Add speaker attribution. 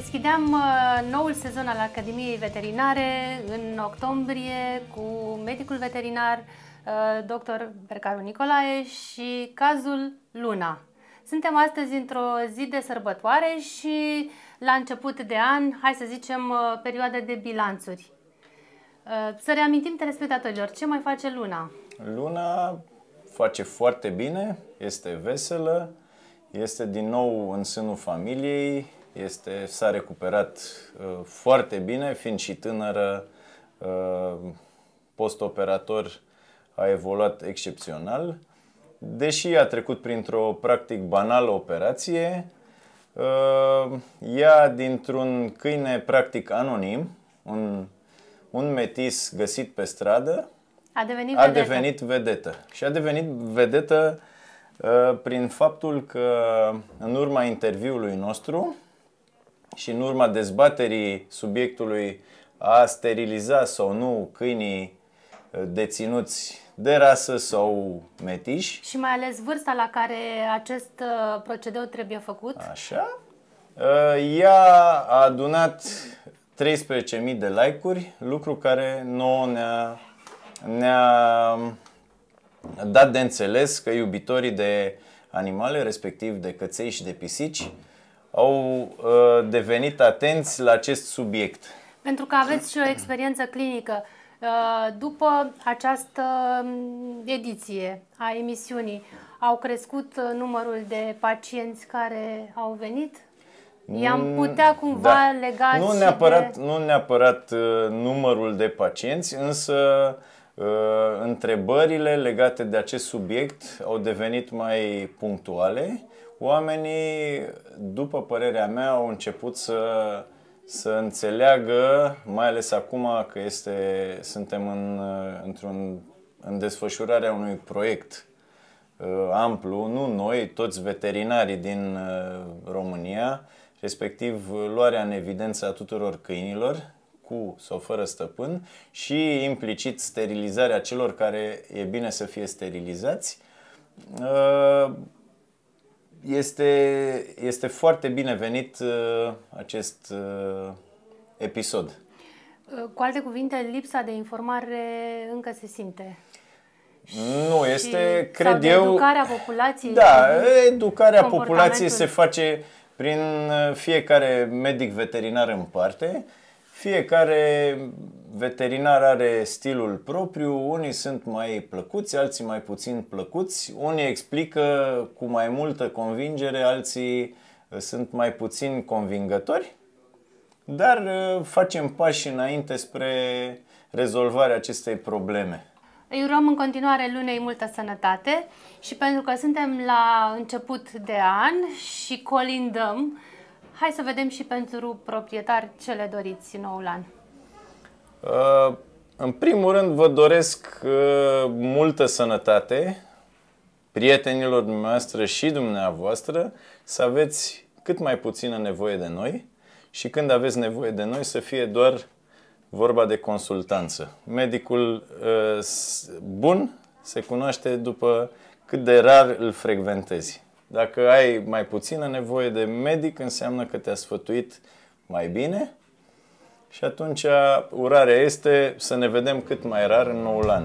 Speaker 1: Deschideam uh, noul sezon al Academiei Veterinare în octombrie cu medicul veterinar uh, dr. Bercaru Nicolae și cazul Luna. Suntem astăzi într-o zi de sărbătoare și la început de an, hai să zicem, uh, perioada de bilanțuri. Uh, Să reamintim telespectatorilor ce mai face Luna.
Speaker 2: Luna face foarte bine, este veselă, este din nou în sânul familiei, este, s-a recuperat uh, foarte bine, fiind și tânără, uh, postoperator a evoluat excepțional. Deși a trecut printr-o practic banală operație, uh, ea dintr-un câine practic anonim, un, un metis găsit pe stradă,
Speaker 1: A devenit
Speaker 2: a
Speaker 1: vedetă.
Speaker 2: devenit vedetă. Și a devenit vedetă uh, prin faptul că în urma interviului nostru și în urma dezbaterii subiectului a steriliza sau nu câinii uh, deținuți de rasă sau metiși,
Speaker 1: Și mai ales vârsta la care acest uh, procedeu trebuie făcut.
Speaker 2: Așa. Uh, Ea a adunat 13.000 de like-uri, lucru care nouă ne-a, ne-a dat de înțeles că iubitorii de animale, respectiv de căței și de pisici, au uh, devenit atenți la acest subiect.
Speaker 1: Pentru că aveți și o experiență clinică. Uh, După această um, ediție a emisiunii, au crescut uh, numărul de pacienți care au venit? I-am putea cumva
Speaker 2: Da.
Speaker 1: lega
Speaker 2: nu
Speaker 1: și
Speaker 2: neapărat,
Speaker 1: de...
Speaker 2: nu neapărat uh, numărul de pacienți, însă uh, întrebările legate de acest subiect au devenit mai punctuale. Oamenii, după părerea mea, au început să, să înțeleagă, mai ales acum că este, suntem în, uh, într-un, în desfășurarea unui proiect uh, amplu, nu noi, toți veterinarii din uh, România, respectiv uh, luarea în evidență a tuturor câinilor, cu sau fără stăpân, și implicit sterilizarea celor care e bine să fie sterilizați. Uh, Este, este foarte binevenit uh, acest uh, episod.
Speaker 1: Uh, Cu alte cuvinte, lipsa de informare încă se simte.
Speaker 2: Nu, este,
Speaker 1: Și-
Speaker 2: cred
Speaker 1: sau de
Speaker 2: eu...
Speaker 1: educarea populației
Speaker 2: Da,
Speaker 1: privind
Speaker 2: educarea
Speaker 1: comportamentul.
Speaker 2: populației se face prin uh, fiecare medic veterinar în parte. Fiecare veterinar are stilul propriu, unii sunt mai plăcuți, alții mai puțin plăcuți, unii explică cu mai multă convingere, alții uh, sunt mai puțin convingători, dar uh, facem pași înainte spre rezolvarea acestei probleme.
Speaker 1: Îi urăm în continuare lunei multă sănătate și pentru că suntem la început de an și colindăm, hai să vedem și pentru proprietari ce le doriți noul an.
Speaker 2: Uh, În primul rând vă doresc uh, multă sănătate prietenilor dumneavoastră și dumneavoastră, să aveți cât mai puțină nevoie de noi și când aveți nevoie de noi să fie doar vorba de consultanță. Medicul uh, s- bun se cunoaște după cât de rar îl frecventezi. Dacă ai mai puțină nevoie de medic, înseamnă că te-a sfătuit mai bine și atunci urarea este să ne vedem cât mai rar în noul an.